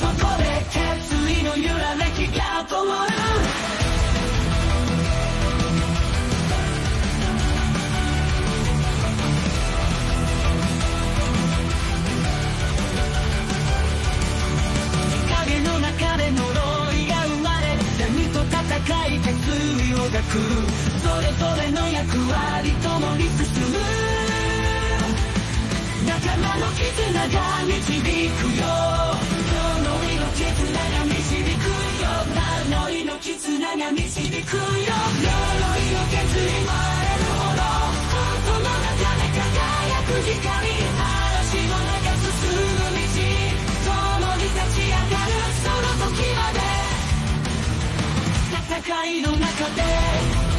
そこで決意の揺らめきが灯る影の中で呪いが生まれ闇と戦い決意を抱くそれぞれの役割共に進む仲間の絆が導くよ。くよ呪いの決意もあれるほど本当の中で輝く光嵐の中進む道共に立ち上がるその時まで戦いの中で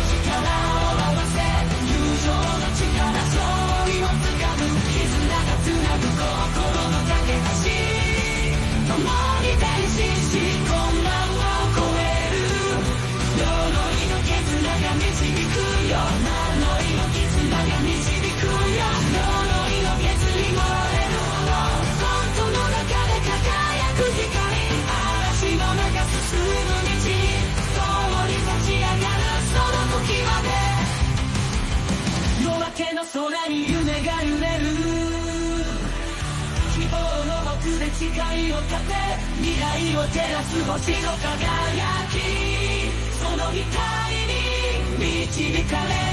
力を合わせ友情の力勝利をつかむ絆がつなぐ心の架け橋共に前進し困難空に夢が揺れる希望の僕で誓いを立て未来を照らす星の輝きその光に導かれ